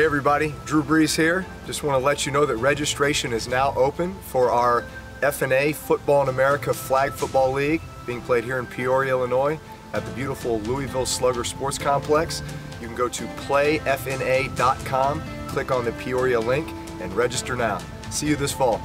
Hey everybody, Drew Brees here. Just want to let you know that registration is now open for our FNA Football N America Flag Football League being played here in Peoria, Illinois at the beautiful Louisville Slugger Sports Complex. You can go to playfna.com, click on the Peoria link, and register now. See you this fall.